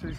Cheers.